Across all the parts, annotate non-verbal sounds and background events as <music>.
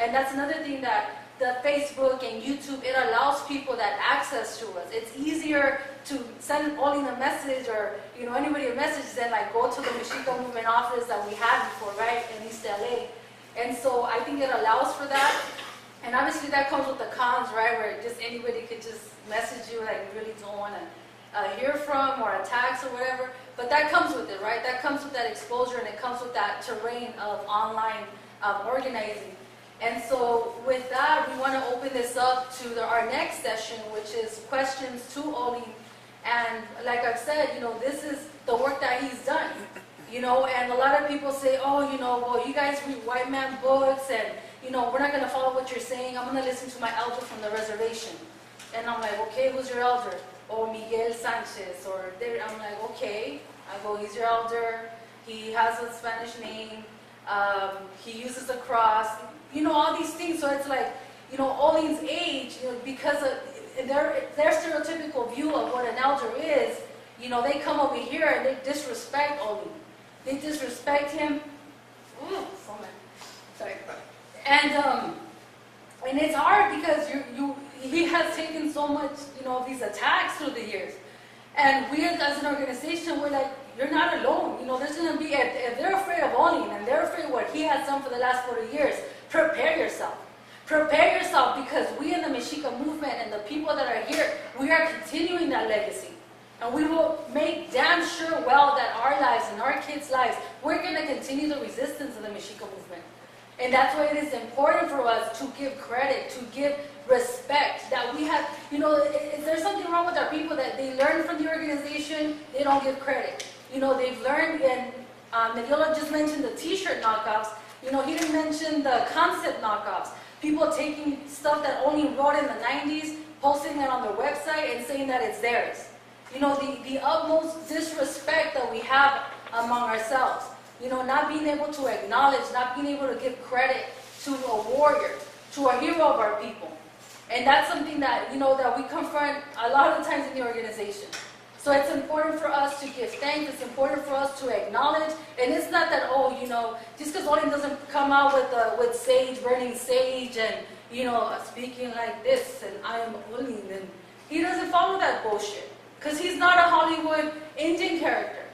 And that's another thing that the Facebook and YouTube, it allows people that access to us. It's easier to send Olin a message or you know anybody a message than like go to the Mexica Movement office that we had before, right, in East LA. And so I think it allows for that. And obviously that comes with the cons, right, where just anybody could just message you like you really don't want to uh, hear from or attacks or whatever. But that comes with it, right? That comes with that exposure and it comes with that terrain of online um, organizing. And so with that, we want to open this up to the, our next session, which is questions to Olin. And like I've said, you know, this is the work that he's done. You know, and a lot of people say, oh, you know, well, you guys read white man books and, you know, we're not going to follow what you're saying. I'm going to listen to my elder from the reservation. And I'm like, okay, who's your elder? Oh, Miguel Sanchez. Or I'm like, okay. I go, he's your elder. He has a Spanish name. Um, he uses a cross you know, all these things. So it's like, you know, Olin's age, you know, because of their, their stereotypical view of what an elder is, you know, they come over here and they disrespect Olin. They disrespect him. Ooh, sorry. And um, and it's hard because you you he has taken so much, you know, of these attacks through the years. And we as an organization, we're like, you're not alone. You know, there's going to be, if, they're afraid of Olin and they're afraid of what he has done for the last 40 years, prepare yourself. Prepare yourself because we in the Mexica movement and the people that are here, we are continuing that legacy. And we will make damn sure well that our lives and our kids' lives, we're going to continue the resistance of the Mexica movement. And that's why it is important for us to give credit, to give respect that we have. You know, is there something wrong with our people that they learn from the organization, they don't give credit? You know, they've learned, and um, just mentioned the t-shirt knockoffs. You know, he didn't mention the concept knockoffs. People taking stuff that only wrote in the 90s, posting it on their website and saying that it's theirs. You know, the, the utmost disrespect that we have among ourselves. You know, not being able to acknowledge, not being able to give credit to a warrior, to a hero of our people. And that's something that, you know, that we confront a lot of times in the organization. So it's important for us to give thanks. It's important for us to acknowledge. And it's not that, oh, you know, just because Olin doesn't come out with, uh, with sage, burning sage, and, you know, speaking like this, and I am Olin, and he doesn't follow that bullshit. Because he's not a Hollywood Indian character.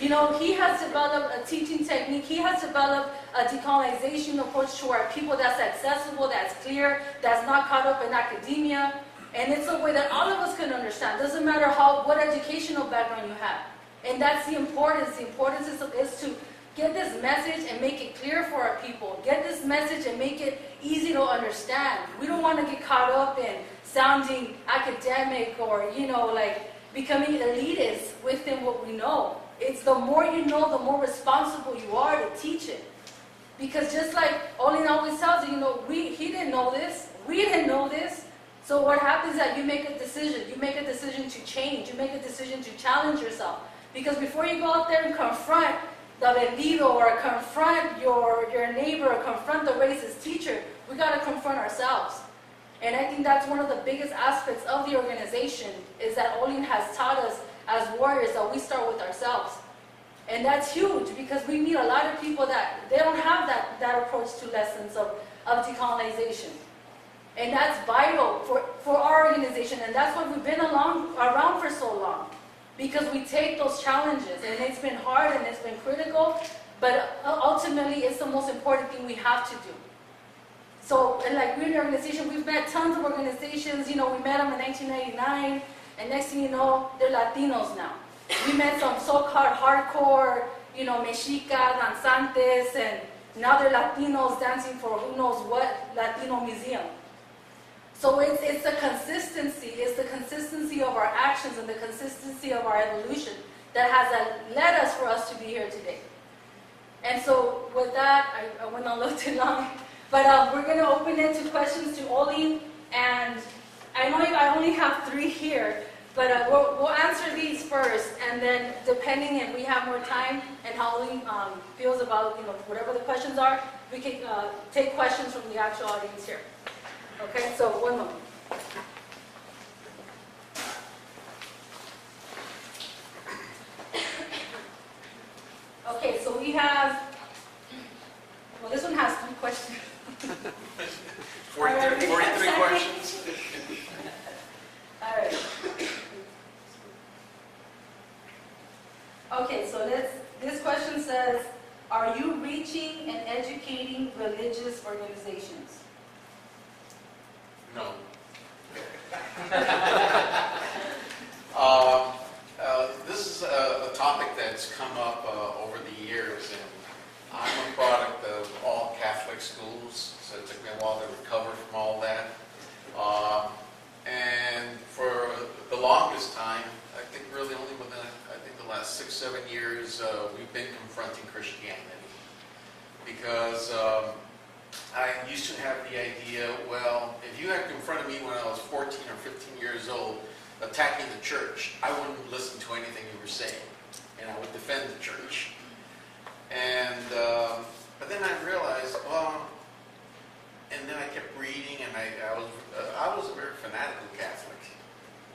You know, he has developed a teaching technique. He has developed a decolonization approach to our people that's accessible, that's clear, that's not caught up in academia. And it's a way that all of us can understand. Doesn't matter how what educational background you have. And that's the importance. The importance is, is to get this message and make it clear for our people. Get this message and make it easy to understand. We don't want to get caught up in sounding academic or, you know, like becoming elitist within what we know. It's the more you know, the more responsible you are to teach it. Because just like Olin always tells you, you know, we, he didn't know this, we didn't know this, so what happens is that you make a decision. You make a decision to change. You make a decision to challenge yourself. Because before you go out there and confront the vendido or confront your, your neighbor or confront the racist teacher, we got to confront ourselves. And I think that's one of the biggest aspects of the organization is that Olin has taught us as warriors that we start with ourselves. And that's huge because we meet a lot of people that they don't have that, that approach to lessons of, of decolonization. And that's vital for, for our organization. And that's why we've been along, around for so long. Because we take those challenges. And it's been hard and it's been critical. But ultimately, it's the most important thing we have to do. So, and like we're an organization, we've met tons of organizations. You know, we met them in 1999. And next thing you know, they're Latinos now. We met some so-called hardcore, you know, Mexica, danzantes, and now they're Latinos dancing for who knows what Latino museum. So it's, it's the consistency, it's the consistency of our actions and the consistency of our evolution that has uh, led us for us to be here today. And so with that, I, I went on a little <laughs> too long, but um, we're going to open it to questions to Olin, and I know I only have three here, but uh, we'll, we'll, answer these first, and then depending if we have more time and how Olin um, feels about you know whatever the questions are, we can uh, take questions from the actual audience here. Okay, so one moment. Okay, so we have, well, this one has three questions. <laughs> 43, 43 <laughs> questions. All right. Okay, so this, this question says, are you reaching and educating religious organizations? Confronting Christianity. Because um, I used to have the idea, well, if you had confronted me when I was 14 or 15 years old, attacking the church, I wouldn't listen to anything you were saying, and I would defend the church. And, um, but then I realized, well, and then I kept reading, and I, I was, uh, I was a very fanatical Catholic.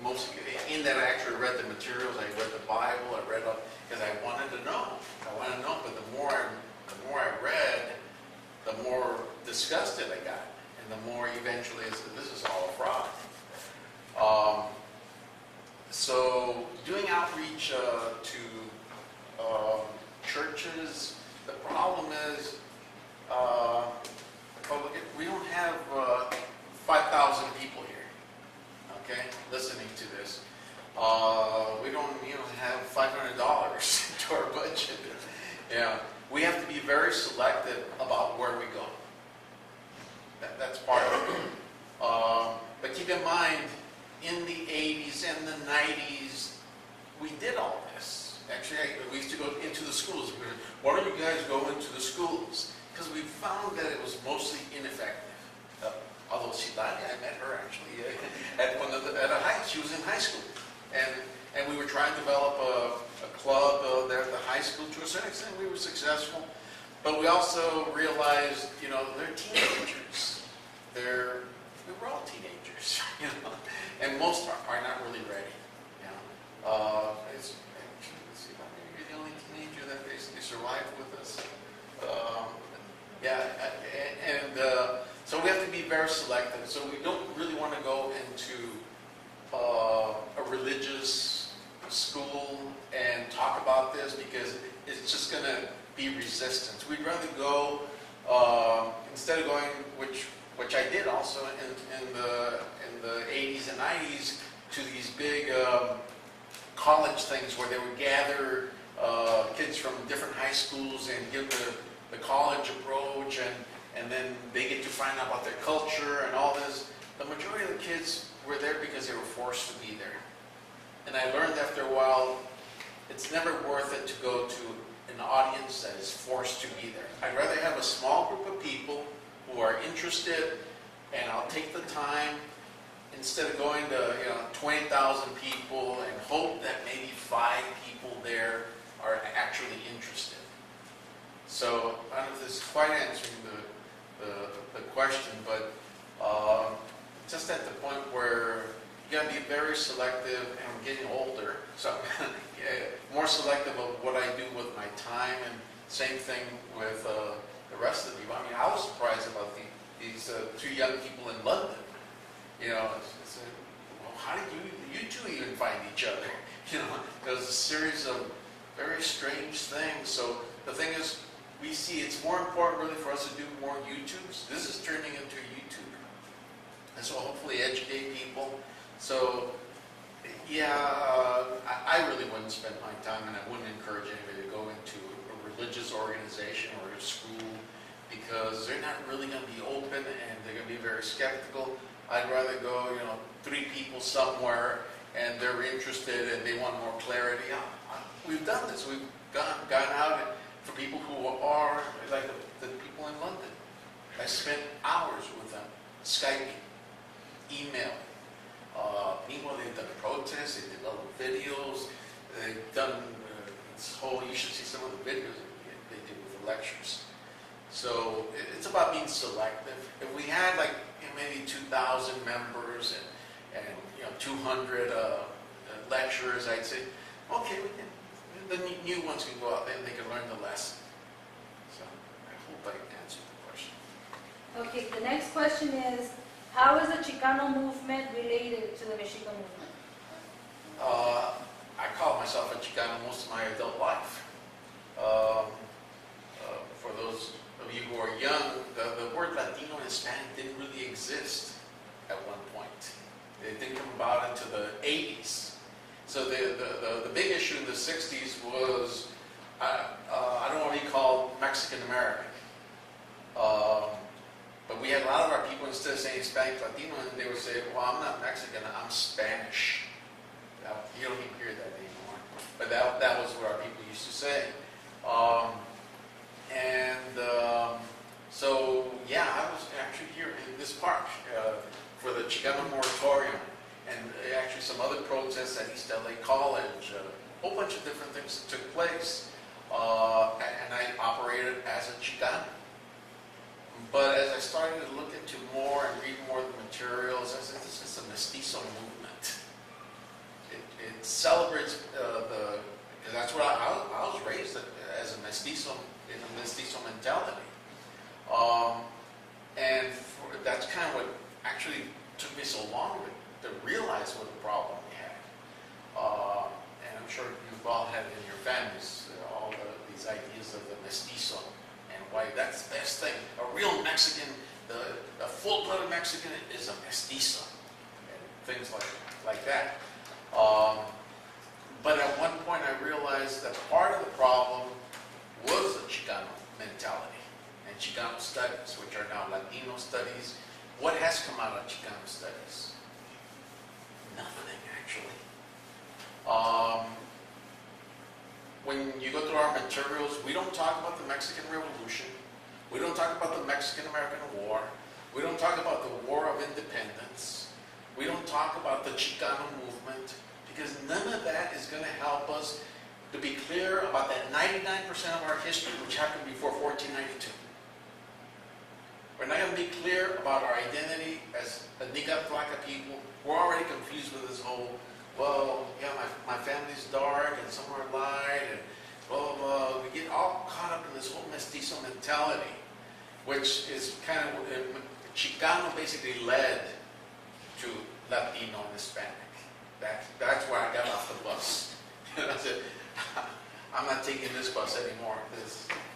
Mostly, in that I actually read the materials, I read the Bible, I read, because I wanted to know. I wanted to know, but the more I, the more I read, the more disgusted I got, and the more eventually I said, this is all a fraud. Um, so doing outreach uh, to um, churches, the problem is, uh, we don't have uh, 5,000 people okay, listening to this. Uh, We don't even have $500 <laughs> to our budget. Yeah, we have to be very selective about where we go. That, that's part of it. Um, but keep in mind, in the 80s and the 90s, we did all this. Actually, we used to go into the schools. Why don't you guys go into the schools? Because we found that it was mostly ineffective. Uh, although Sidani, I met her actually <laughs> at one of the, at a high. She was in high school, and and we were trying to develop a, a club uh, there at the high school. To a certain extent, we were successful, but we also realized, you know, they're teenagers. They're we were all teenagers, <laughs> you know, and most are, are not really ready. You know, uh, it's, see, maybe you're the only teenager that basically survived with us. Um, yeah, and uh, so we have to be very selective. So we don't really want to go into uh, a religious school and talk about this because it's just going to be resistance. We'd rather go uh, instead of going, which which I did also in, in the in the 80s and 90s, to these big um, college things where they would gather uh, kids from different high schools and give the, the college approach, and, and then they get to find out about their culture and all this. The majority of the kids were there because they were forced to be there. And I learned after a while, it's never worth it to go to an audience that is forced to be there. I'd rather have a small group of people who are interested, and I'll take the time instead of going to you know 20,000 people and hope that maybe five people there are actually interested. So I don't know if this is quite answering the, the, the question, but um, just at the point where you got to be very selective, and I'm getting older, so <laughs> more selective of what I do with my time, and same thing with uh, the rest of people. I mean, I was surprised about the, these uh, two young people in London. You know, it's, it's a, well, how did you, you two even find each other? <laughs> You know, there's a series of very strange things. So the thing is, we see it's more important really for us to do more YouTubes. This is turning into YouTube. And so hopefully educate people. So, yeah, uh, I, I really wouldn't spend my time and I wouldn't encourage anybody to go into a religious organization or a school because they're not really going to be open and they're going to be very skeptical. I'd rather go, you know, three people somewhere and they're interested and they want more clarity. Uh, We've done this. We've gone, gone out and people who are, like the, the people in London. I spent hours with them, Skyping, emailing. Uh, meanwhile, they've done protests, they've developed videos, they've done uh, this whole, you should see some of the videos they did with the lectures. So it's about being selective. If we had like you know, maybe 2,000 members and, and you know 200 uh, lecturers, I'd say, okay, we can, the new ones can go out there, they can learn the lesson. So I hope I answered the question. Okay, the next question is, how is the Chicano movement related to the Mexica movement? Uh, I call myself a Chicano most of my adult life. Um, uh, for those of you who are young, the, the word Latino and Hispanic didn't really exist at one point. It didn't come about until the 80s. So the, the, the, the big issue in the 60s was, uh, uh, I don't want to be called Mexican American. Um, but we had a lot of our people, instead of saying Hispanic Latino, they would say, well, I'm not Mexican, I'm Spanish. Now, you don't even hear that anymore. But that, that was what our people used to say. Um, and um, so, yeah, I was actually here in this park uh, for the Chicano moratorium and actually some other protests at East LA College, a whole bunch of different things that took place. Uh, and I operated as a Chicano. But as I started to look into more and read more of the materials, I said, this is a mestizo movement. It, it celebrates uh, the, because that's what I, I, was raised as a mestizo, in a mestizo mentality. Um, and for, that's kind of what actually took me so long to, to realize what the problem we had. Uh, and I'm sure you've all had in your families, uh, all the, these ideas of the mestizo and why that's the best thing. A real Mexican, the, a full-blooded Mexican is a mestizo, and things like, like that. Um, but at one point I realized that part of the problem was the Chicano mentality and Chicano studies, which are now Latino studies. What has come out of Chicano studies? Nothing, actually. Um, when you go through our materials, we don't talk about the Mexican Revolution. We don't talk about the Mexican-American War. We don't talk about the War of Independence. We don't talk about the Chicano movement because none of that is going to help us to be clear about that 99% of our history which happened before 1492. We're not going to be clear about our identity as a Nican Tlaca people. We're already confused with this whole well, yeah, my, my family's dark and some are light and blah, blah, blah. We get all caught up in this whole mestizo mentality, which is kind of, uh, Chicano basically led to Latino and Hispanic. That, that's where I got off the bus. <laughs> I said, <laughs> I'm not taking this bus anymore.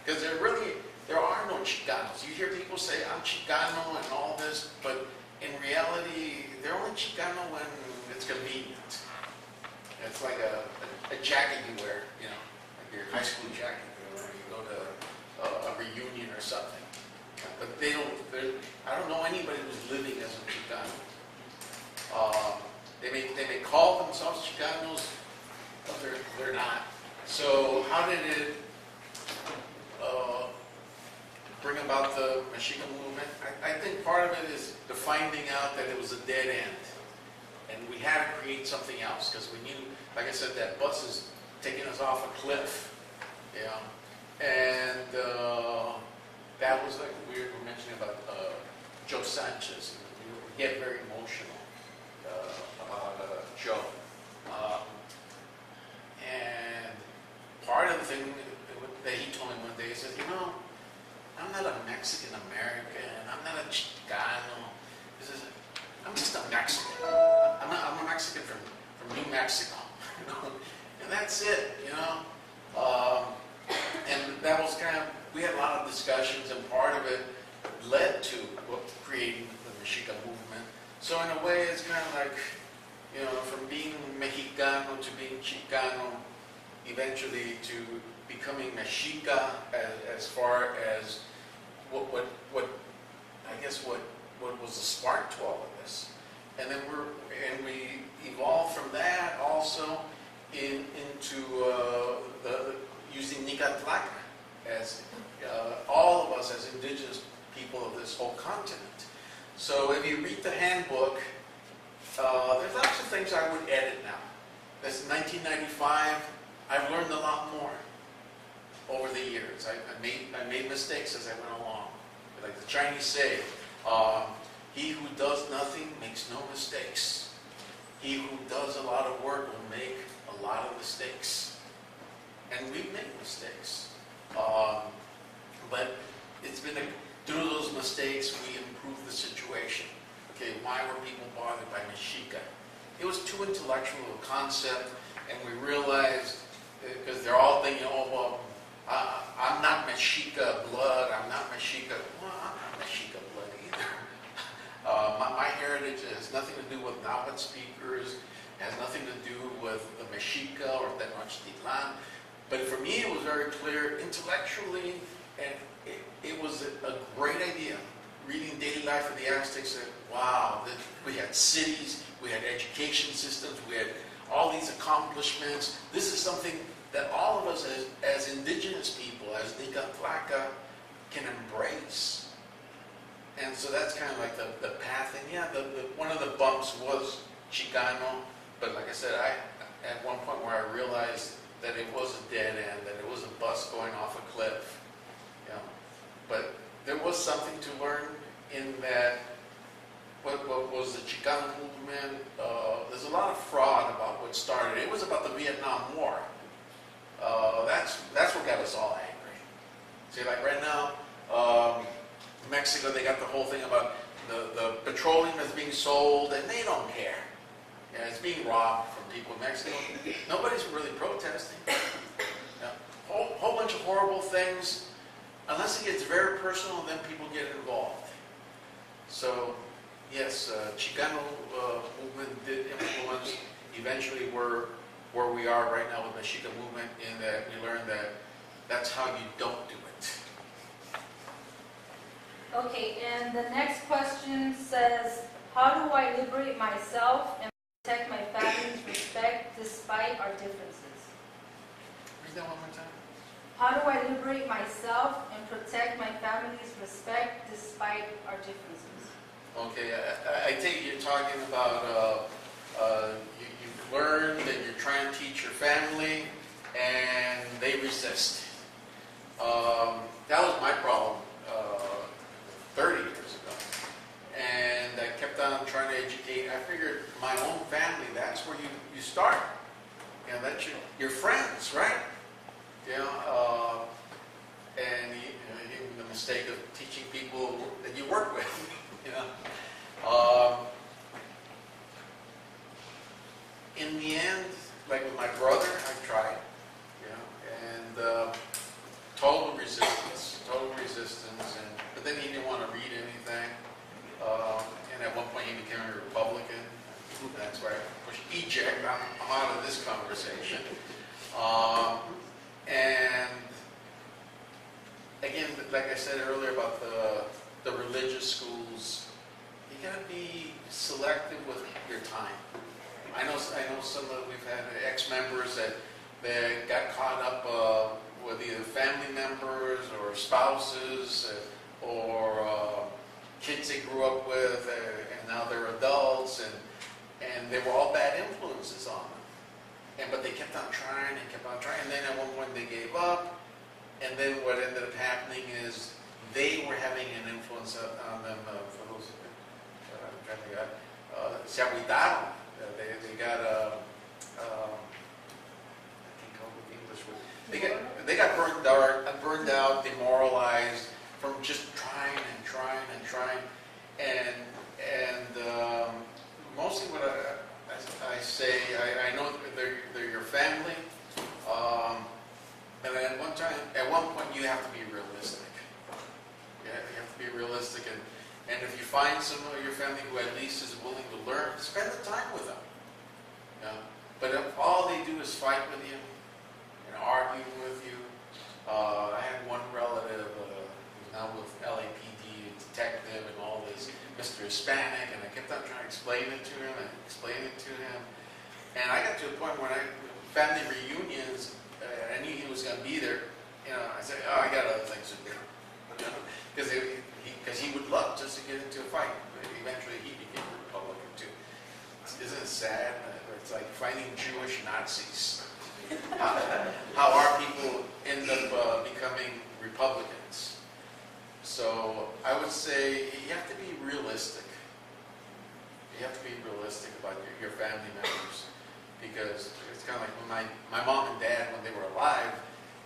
Because there really, there are no Chicanos. You hear people say, I'm Chicano and all this, but in reality, they're only Chicano when it's convenient. It's like a, a, a jacket you wear, you know, your high school jacket, when you go to a, a reunion or something. But they don't, I don't know anybody who's living as a Chicano. Uh, They may, they may call themselves Chicanos, but they're, they're not. So how did it uh, bring about the Mexican movement? I, I think part of it is the finding out that it was a dead end. And we had to create something else, because we knew, like I said, that bus is taking us off a cliff, know? And uh, that was like, weird we were mentioning about uh, Joe Sanchez, we get very emotional uh, about uh, Joe. Um, And part of the thing that he told me one day, he said, you know, I'm not a Mexican American, I'm not a Chicano. He says, I'm just a Mexican. I'm, I'm a Mexican from, from New Mexico. <laughs> and that's it, you know. Um, and that was kind of, we had a lot of discussions, and part of it led to creating the Mexica movement. So in a way, it's kind of like, you know, from being Mexicano to being Chicano, eventually to becoming Mexica as, as far as what, what, what, I guess what, what was the spark to all of this. And then we're, and we evolved from that also in, into uh, the, using Nican Tlaca as uh, all of us as indigenous people of this whole continent. So if you read the handbook, uh, there's lots of things I would edit now. That's 1995. I've learned a lot more over the years. I, I made I made mistakes as I went along. Like the Chinese say, um, "He who does nothing makes no mistakes. He who does a lot of work will make a lot of mistakes." And we make mistakes, um, but it's been a, through those mistakes we improved the situation. Okay, why were people bothered by Mexica? It was too intellectual a concept, and we realized, because they're all thinking, oh, well, I'm not Mexica blood, I'm not Mexica. Well, I'm not Mexica blood either. <laughs> Uh, my, my heritage has nothing to do with Nahuatl speakers, has nothing to do with the Mexica or Tenochtitlan. But for me, it was very clear intellectually, and it, it was a, a great idea. Reading daily life of the Aztecs, that wow, we had cities, we had education systems, we had all these accomplishments. This is something that all of us as, as indigenous people, as Nika can embrace. And so that's kind of like the, the path. And yeah, the, the, one of the bumps was Chicano. But like I said, I at one point where I realized that it was a dead end, that it was a bus going off a cliff. You know. But there was something to learn in that what, what was the Chicano movement. Uh, there's a lot of fraud about what started. It was about the Vietnam War. Uh, that's, that's what got us all angry. See, like right now, um, Mexico, they got the whole thing about the, the petroleum is being sold and they don't care. And it's being robbed from people in Mexico. Nobody's really protesting. Yeah. Whole, whole bunch of horrible things. Unless it gets very personal, then people get involved. So, yes, uh, Chicano uh, movement did influence eventually where, where we are right now with the Mexica movement in that we learned that that's how you don't do it. Okay, and the next question says, how do I liberate myself protect my family's respect despite our differences. Read that one more time. How do I liberate myself and protect my family's respect despite our differences? Okay, I, I think you're talking about uh, uh, you, you've learned that you're trying to teach your family and they resist. Um, that was my problem uh, 30 my own family, that's where you, you start. You know, that's your, your friends, right? You know, uh, and you, you know, the mistake of teaching people that you work with, <laughs> you know. Um, in the end, like with my brother, I tried, you know, and uh, total resistance, total resistance, and but then he didn't want to read anything. Um, and at one point, he became a Republican. That's why I pushed eject. Out of this conversation. Um, and again, like I said earlier about the the religious schools, you gotta be selective with your time. I know, I know some of, we've had ex-members that, that got caught up uh, with either family members or spouses or uh, kids they grew up with uh, and now they're adults and, and they were all bad influences on them. And, but they kept on trying and kept on trying. And then at one point they gave up. And then what ended up happening is they were having an influence on them, uh, for those, uh, I'm trying to get, uh, se. Uh, They, they got, uh, um, I can't come with the English word. They got, they got burned out, burned out, demoralized from just trying and trying and trying. And, and um, mostly what I, I- I say, I, I know they're, they're your family. Um, and at one time, at one point, you have to be realistic. Yeah, you have to be realistic, and, and if you find someone in your family who at least is willing to learn, spend the time with them. But if all they do is fight with you and argue with you, uh, I had one relative uh, who's now with LAPD, a detective, and all this, Mr. Hispanic, and I kept on trying to explain it to him and explain it to him. And I got to a point where I, family reunions, uh, I knew he was going to be there. You know, I said, oh, I got other things to do. <laughs> Because he, because he would love just to get into a fight. But eventually, he became a Republican too. Isn't it sad? It's like fighting Jewish Nazis. how, how our people end up uh, becoming Republicans. So I would say you have to be realistic. You have to be realistic about your, your family members because it's kind of like my, my mom and dad, when they were alive,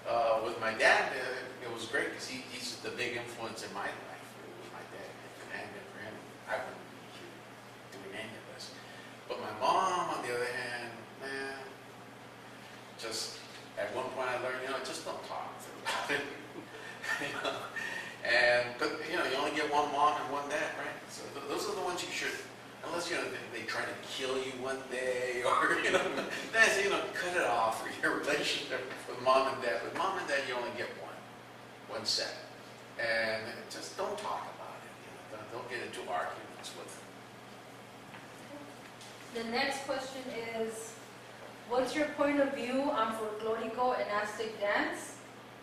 uh, with my dad, uh, it was great because he, he's the big influence in my life. My dad. If it hadn't for him, I wouldn't be doing any of this. But my mom, on the other hand, man, just at one point I learned, you know, just don't talk about it. <laughs> you know? And but you know, you only get one mom and one dad, right? So th- those are the ones you one day, <laughs> or, you know, that's, you know, cut it off, or your <laughs> relationship with mom and dad. With mom and dad, you only get one, one set. And just don't talk about it, you know, don't, don't get into arguments with them. The next question is, what's your point of view on folklorico and Aztec dance?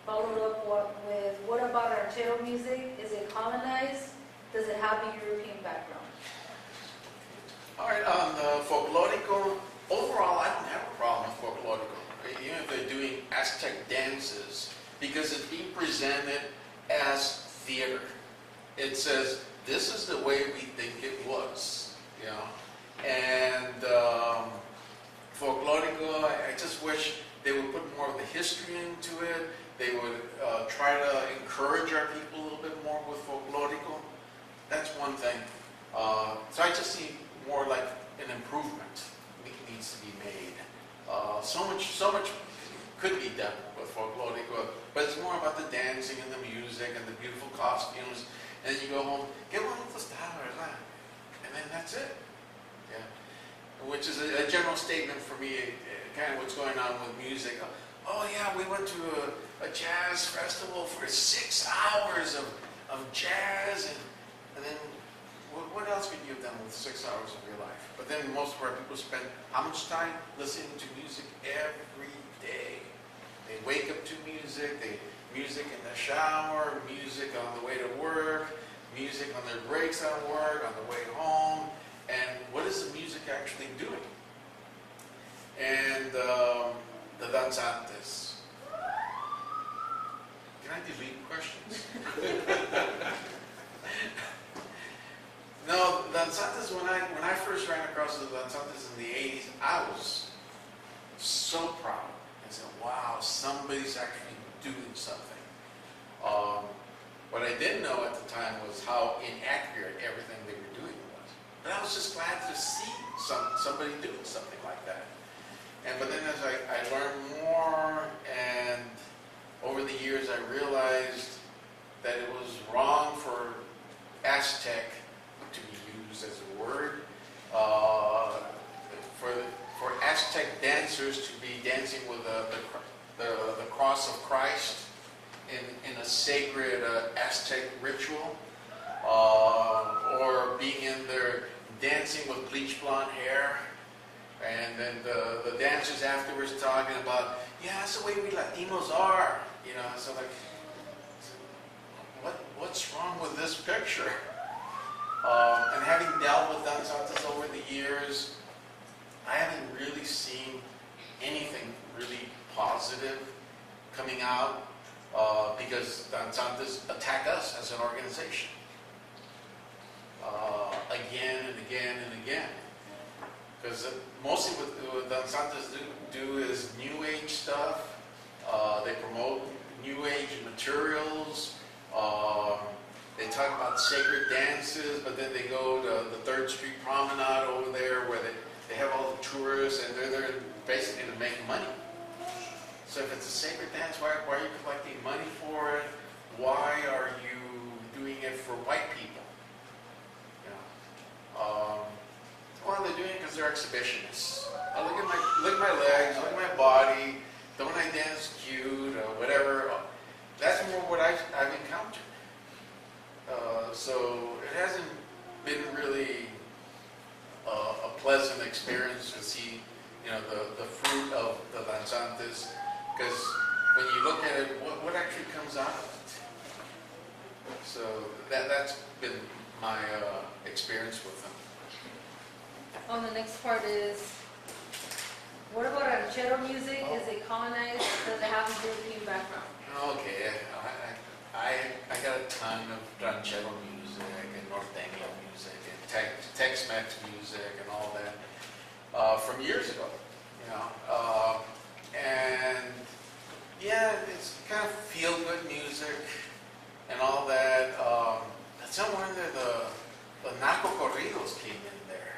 Followed up with, what about ranchero music? Is it colonized? Does it have a European background? All right, on the folklorico, overall, I don't have a problem with folklorico. Even if they're doing Aztec dances, because it's being presented as theater. It says, this is the way we think it was, you know? And um, folklorico, I I just wish they would put more of the history into it. They would uh, try to encourage our people a little bit more with folklorico. That's one thing. Uh, So I just see more like an improvement needs to be made. Uh, So much, so much could be done with folkloric, uh, but it's more about the dancing and the music and the beautiful costumes. And you go home, get one of those dollars, huh? and then that's it. Yeah, which is a, a general statement for me, uh, kind of what's going on with music. Oh yeah, we went to a, a jazz festival for six hours of, of jazz, and, and then what, what else could you have done with six hours of your life? But then most of our people spend how much time listening to music every day? They wake up to music, they music in the shower, music on the way to work, music on their breaks at work, on the way home, and what is the music actually doing? And um, the danzantes. Can I delete questions? <laughs> No, danzantes, when I, when I first ran across the danzantes in the 80s, I was so proud. I said, wow, somebody's actually doing something. Um, what I didn't know at the time was how inaccurate everything they were doing was. But I was just glad to see some, somebody doing something like that. And but then as I, I learned more and over the years I realized that it was wrong for Aztec as a word. Uh, for, for Aztec dancers to be dancing with the, the, the, the cross of Christ in, in a sacred uh, Aztec ritual, uh, or being in there dancing with bleach blonde hair, and then the, the dancers afterwards talking about, yeah, that's the way we Latinos are, you know, so like, what, what's wrong with this picture? <laughs> Um, and having dealt with danzantes over the years, I haven't really seen anything really positive coming out uh, because danzantes attack us as an organization uh, again and again and again. Because mostly what, what danzantes do, do is new age stuff. Uh, they promote new age materials. Um, they talk about sacred dances, but then they go to the Third Street Promenade over there where they, they have all the tourists and they're there basically to make money. So if it's a sacred dance, why, why are you collecting money for it? Why are you doing it for white people? You know, um, well, they're doing it because they're exhibitionists. Oh, look at my look at my legs, look at my body. Don't I dance cute or whatever? That's more what I've, I've encountered. So it hasn't been really uh, a pleasant experience to see, you know, the, the fruit of the danzantes. Because when you look at it, what, what actually comes out of it? So that, that's been my uh, experience with them. Oh, the next part is, what about ranchero music? Is it colonized? Does it have a European background? Okay, I, I, I I got a ton of ranchero music and norteño music and Tex- Tex-Mex music and all that uh, from years ago, you know. Uh, and yeah, it's kind of feel-good music and all that. Um, somewhere in there, the, the narco corridos came in there.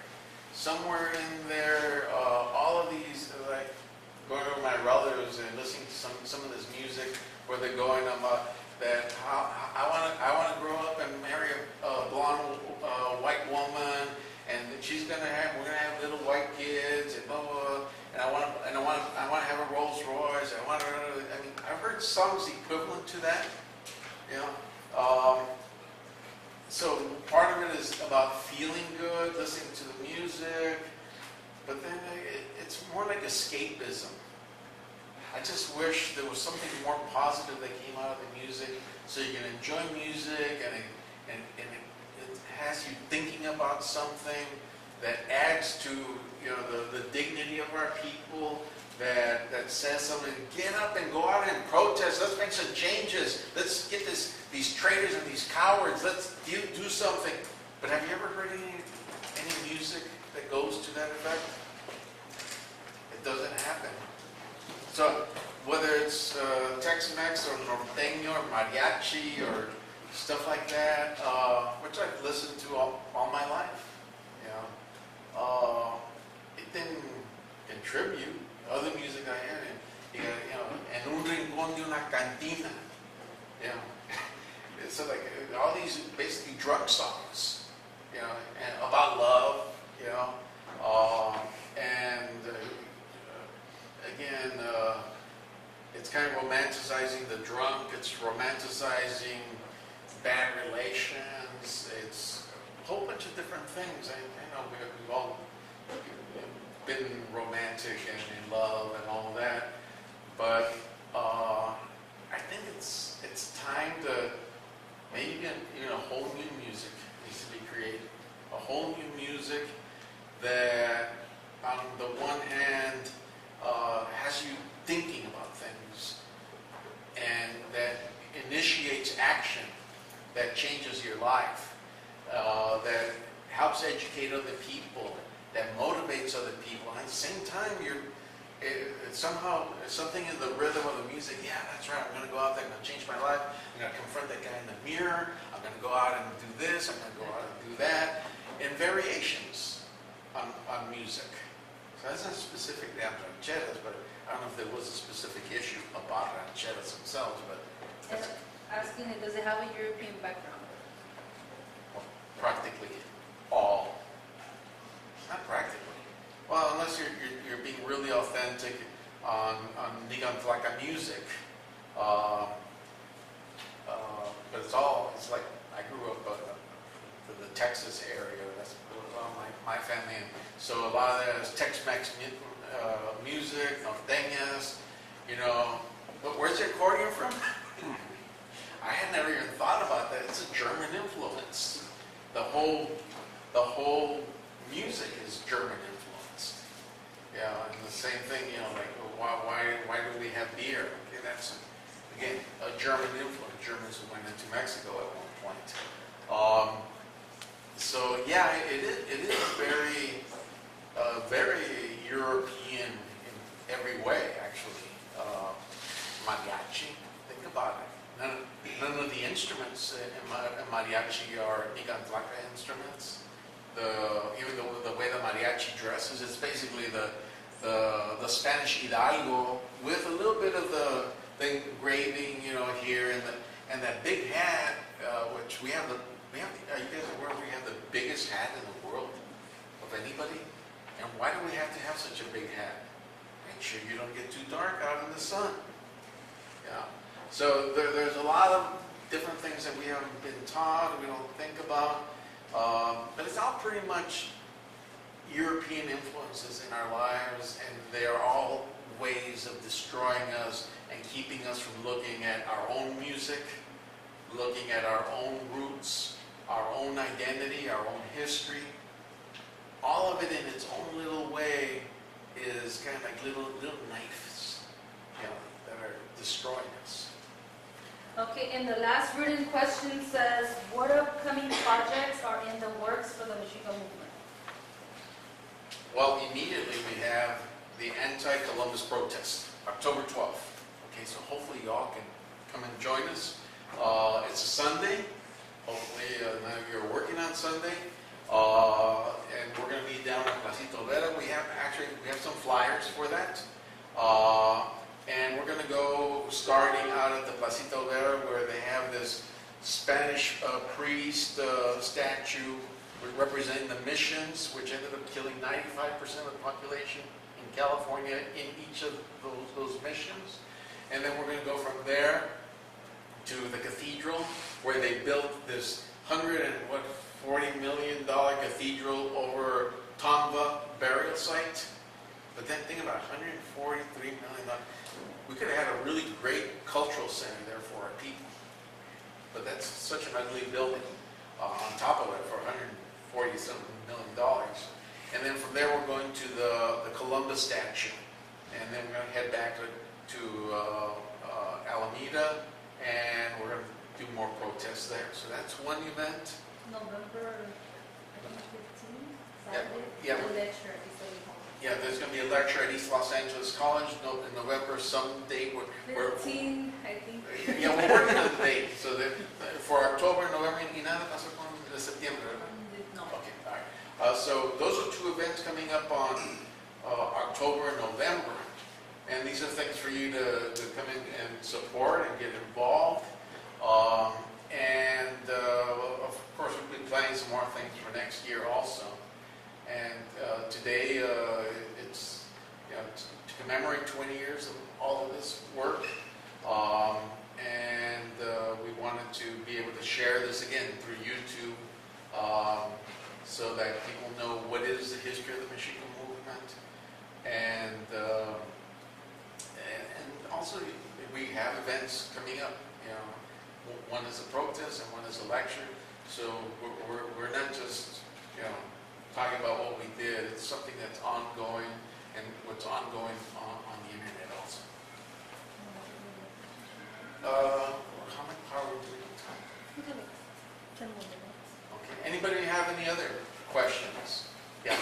Somewhere in there, uh, all of these, uh, like, going over my brothers and listening to some, some of this music where they're going about that how, I want to I want to grow up and marry a, a blonde uh, white woman and she's gonna have, we're gonna have little white kids and blah, blah, blah. And I want, and I want, I want to have a Rolls Royce, I want to, I mean, I've heard songs equivalent to that, you know? Um, so part of it is about feeling good, listening to the music, but then it, it's more like escapism. I just wish there was something more positive that came out of the music, so you can enjoy music and it, and, and it, it has you thinking about something that adds to you know the, the dignity of our people. That, that says something, get up and go out and protest. Let's make some changes. Let's get this, these traitors and these cowards. Let's do, do something. But have you ever heard any, any music that goes to that effect? It doesn't happen. So whether it's uh, Tex-Mex or norteño or mariachi or stuff like that, uh, which I've listened to all, all my life, you know, uh, it didn't contribute. Other music I had, got, you know, en un rincón de una cantina, you know. <laughs> It's like all these basically drug songs, you know, and about love, you know, uh, and uh, again, uh, it's kind of romanticizing the drunk. It's romanticizing bad relations. It's a whole bunch of different things. I, I know we- we've all been romantic and in love and all that, but uh, I think it's it's time to maybe get you know whole new music needs to be created. A whole new music that, on the one hand, uh, has you thinking about things and that initiates action that changes your life, uh, that helps educate other people, that motivates other people. And at the same time, you're it, it's somehow something in the rhythm of the music. Yeah, that's right. I'm going to go out there. I'm going to change my life. I'm going to confront that guy in the mirror. I'm going to go out and do this. I'm going to go out and do that. And variations on, on music. So that's not specifically on rancheras, but I don't know if there was a specific issue about rancheras themselves, but And asking, does it have a European background? practically all. Not practically. Well, unless you're, you're, you're being really authentic on, on Nican Tlaca music. Uh, uh, but it's all, it's like, I grew up uh, in the Texas area, that's well, my, my family. And so a lot of that is Tex-Mex mu- uh, music, norteñas, you know. But where's the accordion from? I had never even thought about that. It's a German influence. The whole, the whole music is German influenced. Yeah, and the same thing, you know, like why, why, why do we have beer? Okay, that's again a German influence. Germans who went into Mexico at one point. Um, so yeah, it is, it is very, uh, very European in every way, actually. Uh, mariachi, think about it. None, none of the instruments in ma- in mariachi are Nican Tlaca instruments. The, even the, the way the mariachi dresses, it's basically the, the, the Spanish hidalgo with a little bit of the, the engraving, you know, here and the, and that big hat, uh, which we have the, we have, are you guys aware we have the biggest hat in the world of anybody? And why do we have to have such a big hat? Make sure you don't get too dark out in the sun. Yeah. So there, there's a lot of different things that we haven't been taught, we don't think about. Um, but it's all pretty much European influences in our lives, and they are all ways of destroying us and keeping us from looking at our own music, looking at our own roots, our own identity, our own history. All of it in its own little way is kind of like little little knives, you know, that are destroying us. Okay, and the last written question says, what upcoming projects are in the works for the Mexica movement? Well, immediately we have the anti-Columbus protest, October 12th. Okay, so hopefully y'all can come and join us. Uh, it's a Sunday. Hopefully uh, none of you are working on Sunday. Uh, and we're going to be down at Placita Olvera. We have actually we have some flyers for that. Uh, and we're going to go starting out at the Placita Olvera where they have this Spanish uh, priest uh, statue representing the missions, which ended up killing 95% of the population in California in each of those, those missions. And then we're going to go from there to the cathedral, where they built this hundred and what, forty million dollar cathedral over Tongva burial site. But then think about hundred and forty-three million dollars. We could have had a really great cultural center there for our people. But that's such an ugly building uh, on top of it for hundred and forty something million dollars. And then from there, we're going to the, the Columbus statue. And then we're gonna head back to, to uh, uh, Alameda, and we're gonna do more protests there. So that's one event. November, I think fifteen, Yeah, Saturday. yeah. The lecture at East Home. Yeah, there's gonna be a lecture at East Los Angeles College no- in November, some date where, where, Fifteen, I think. yeah, we're working on the date. So that, for October, November, y nada pasó con septiembre, ¿verdad? No. Okay, all right. Uh, so those are two events coming up on, uh, October and November. And these are things for you to, to in support and get involved. Um, and, uh, of course, we've been planning some more things for next year also. And, uh, today, uh, it's, you know, to commemorate twenty years of all of this work. Um, and, uh, we wanted to be able to share this again through YouTube, um, so that people know what is the history of the Mexica movement. And, um, and, and also, we have events coming up, you know, one is a protest and one is a lecture. So we're, we're, we're not just, you know, talking about what we did, it's something that's ongoing and what's ongoing on, on the internet also. Uh, how much power do we have time? Ten more minutes. Okay, anybody have any other questions? Yeah,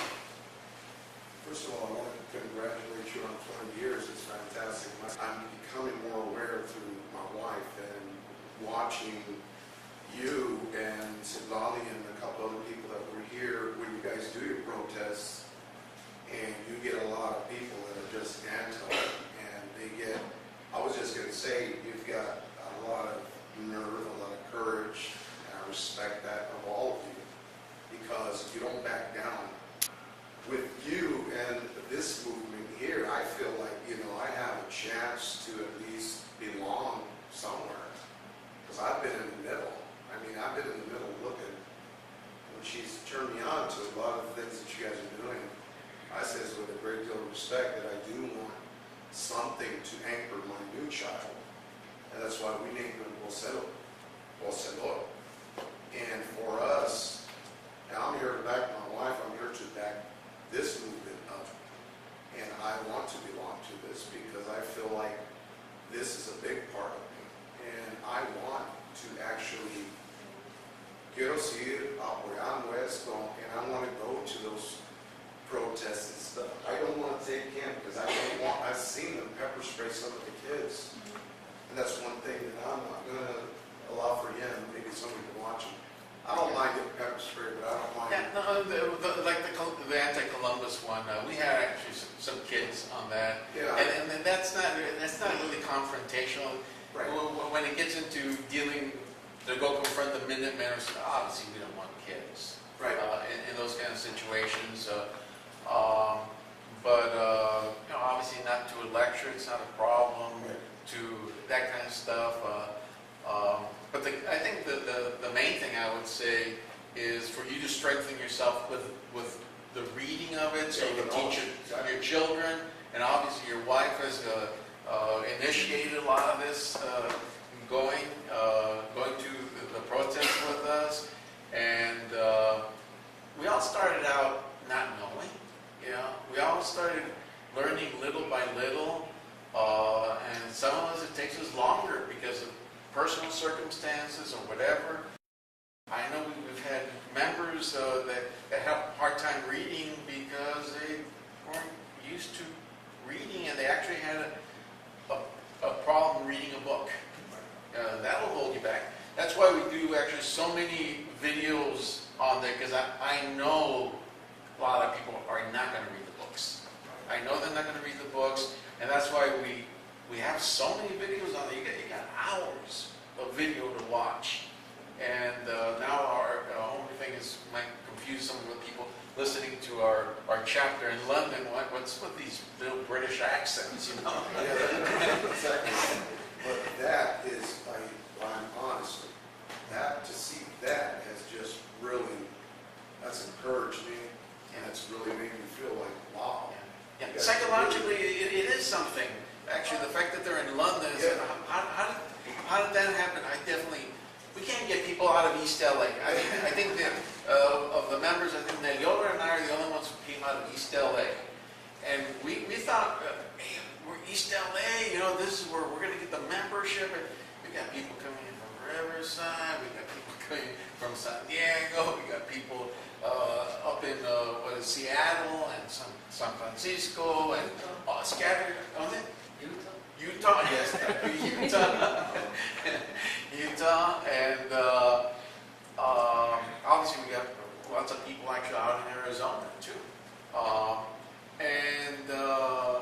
First of all, I want to congratulate you on 20 years. It's fantastic. I'm becoming more aware through my wife and watching you and Citlali and a couple other people that were here when you guys do your protests. And you get a lot of people that are just anti and they get, I was just going to say, you've got a lot of nerve, a lot of courage, and I respect that of all of you because you don't back down with you and this movement here, I feel like, you know, I have a chance to at least belong somewhere. Because I've been in the middle. I mean, I've been in the middle looking. When she's turned me on to a lot of things that you guys are doing, I says with a great deal of respect that I do want something to anchor my new child. And that's why we named him Bolselo, Bolselo. And for us, and I'm here to back my wife, I'm here to back this movement up. And I want to belong to this because I feel like this is a big part of me. And I want to actually, quiero seguir apoyando esto, and I want to go to those protests and stuff. I don't want to take him because I don't want, I've seen them pepper spray some of the kids. And that's one thing that I'm not gonna allow for him, maybe somebody can watch him. I don't mind getting pepper spray, but I don't mind. yeah, no, the, the, like the, Col- the anti-Columbus one, uh, we had actually some, some kids on that. Yeah. And, and that's not, that's not really confrontational. Right. When- it gets into dealing, to go confront the Minutemen, or something, obviously, we don't want kids. Right. uh, in, in those kind of situations. uh, um, But, uh, you know, obviously not to a lecture, it's not a problem, Right. to that kind of stuff. uh, um, But the, I think the, the, the main thing I would say is for you to strengthen yourself with, with the reading of it, so you can teach your, your children, and obviously your wife has uh, uh, initiated a lot of this, uh, going, going to the- protests with us, and we all started out not knowing, you know, we all started learning little by little, uh, and some of us, it takes us longer because of personal circumstances or whatever. I know we- we've had members uh, that, that have a hard time reading because they weren't used to reading and they actually had a, a, a problem reading a book. Uh, that'll hold you back. That's why we do actually so many videos on there because I, I know a lot of people are not going to read the books. I know they're not going to read the books, and that's why we we have so many videos on there. You got, you got hours of video to watch, and uh, now our uh, only thing is my computer chapter in London, what, what's with these little British accents, you know? Yeah, that- exactly. But that is, I, I'm honest, that, to see that has just really, that's encouraged me, and it's really made me feel like, wow. Yeah, Psychologically, it, it is something. Actually, the fact that they're in London, is, Yeah. how, how, did, how did that happen? I definitely, we can't get people out of East LA. I, I think that, uh, of the members, I think that Yoder and I are the only ones who came out of East LA. And we, we thought, uh, hey, we're East LA, you know, this is where we're gonna get the membership. And we got people coming in from Riverside, we got people <laughs> coming from San Diego, we got people, uh, up in, uh, what is Seattle and San, San Francisco and uh, scattered, it? Utah, yes, Utah. <laughs> Utah, and, uh, um, obviously we got lots of people actually out in Arizona too. Um, and, uh,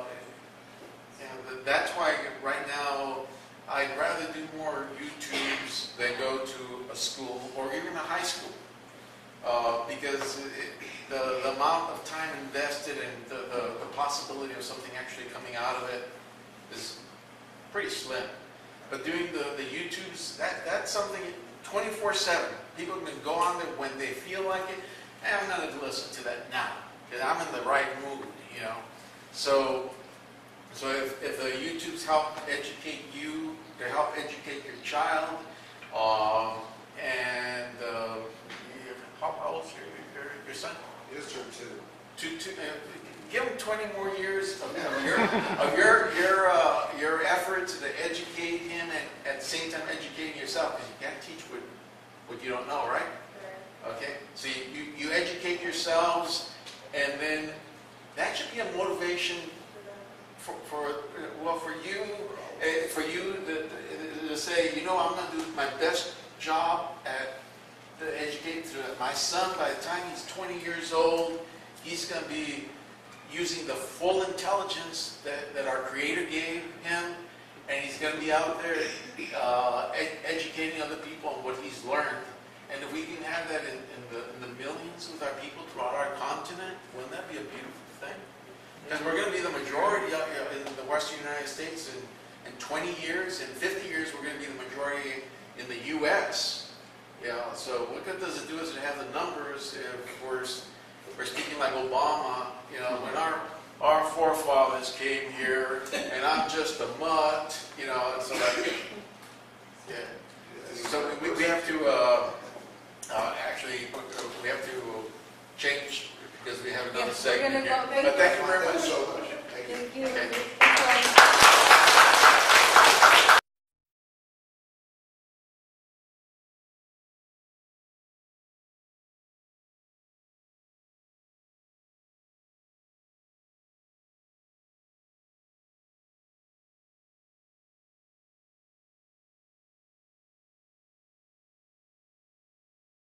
and that's why right now, I'd rather do more YouTubes than go to a school or even a high school. Uh, because it, the, the amount of time invested and the, the, the possibility of something actually coming out of it is pretty slim. But doing the, the YouTubes, that, that's something 24-7. People can go on there when they feel like it. And I'm going to listen to that now, because I'm in the right mood, you know. So, so if, if the YouTubes help educate you, they help educate your child, um, and uh, you- how how old's your, your, your son? His turn too. To, to, uh, give him 20 more years of, of your, of your, your, uh, your efforts to educate him and at the same time educating yourself, because you can't teach what, what you don't know, right? Okay, so you, you, you educate yourselves, and then that should be a motivation for, for, well, for you, uh, for you to, to- to say, you know, I'm gonna do my best job at the educate to my son, by the time he's 20 years old, he's gonna be using the full intelligence that, that our Creator gave him, and he's gonna be out there, uh, ed- educating other people on what he's learned. And if we can have that in, in the, in the millions with our people throughout our continent, wouldn't that be a beautiful thing? Because we're gonna be the majority in the western United States in, in 20 years, in 50 years, we're gonna be the majority in the US. Yeah, so what good does it do us to have the numbers if we're, s- we're speaking like Obama, you know, when our, our forefathers came here, and I'm just a mutt, you know, so like, yeah. So we, we have to, uh, uh, actually, we have to change, because we have another Yes, we're gonna segment here. go- thank But thank you. you very much. So,